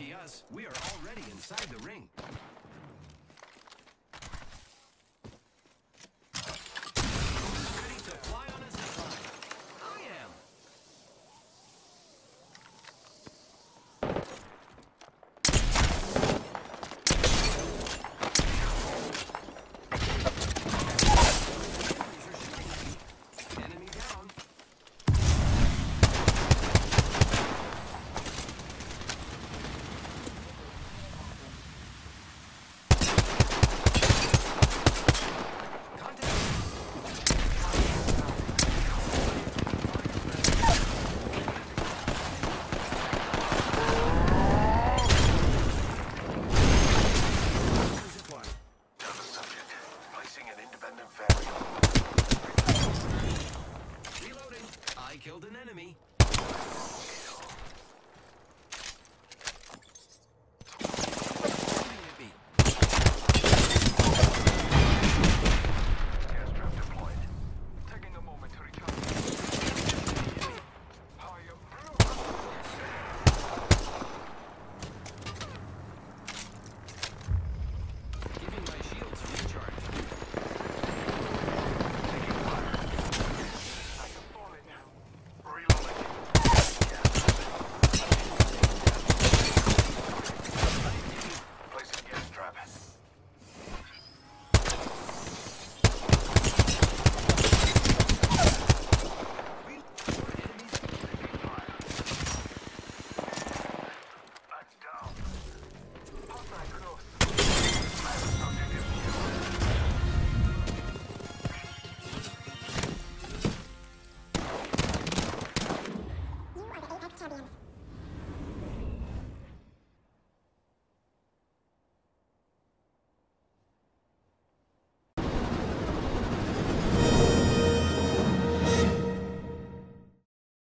Lucky us, we are already inside the ring.